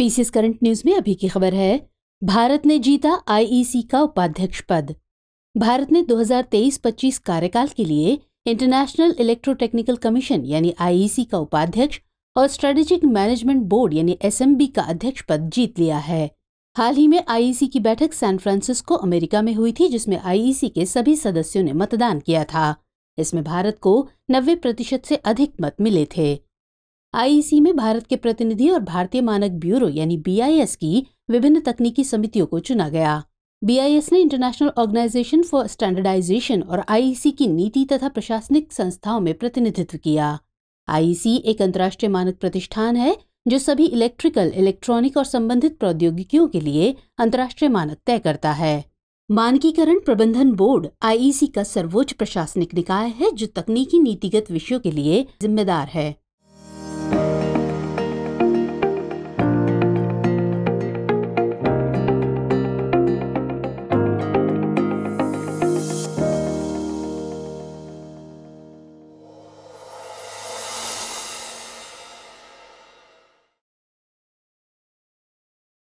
PCS current news में अभी की खबर है, भारत ने जीता आईईसी का उपाध्यक्ष पद। भारत ने 2023-25 कार्यकाल के लिए इंटरनेशनल इलेक्ट्रोटेक्निकल कमीशन यानी आईईसी का उपाध्यक्ष और स्ट्रेटेजिक मैनेजमेंट बोर्ड यानी एसएमबी का अध्यक्ष पद जीत लिया है। हाल ही में आईईसी की बैठक सैन फ्रांसिस्को अमेरिका में हुई थी, जिसमें आईईसी के सभी सदस्यों ने मतदान किया था। इसमें भारत को 90 प्रतिशत से अधिक मत मिले थे। आईईसी में भारत के प्रतिनिधि और भारतीय मानक ब्यूरो यानी बीआईएस की विभिन्न तकनीकी समितियों को चुना गया। बीआईएस ने इंटरनेशनल ऑर्गेनाइजेशन फॉर स्टैंडर्डाइजेशन और आईईसी की नीति तथा प्रशासनिक संस्थाओं में प्रतिनिधित्व किया। आईईसी एक अंतर्राष्ट्रीय मानक प्रतिष्ठान है, जो सभी इलेक्ट्रिकल इलेक्ट्रॉनिक और संबंधित प्रौद्योगिकियों के लिए अंतर्राष्ट्रीय मानक तय करता है। मानकीकरण प्रबंधन बोर्ड आईईसी का सर्वोच्च प्रशासनिक निकाय है, जो तकनीकी नीतिगत विषयों के लिए जिम्मेदार है।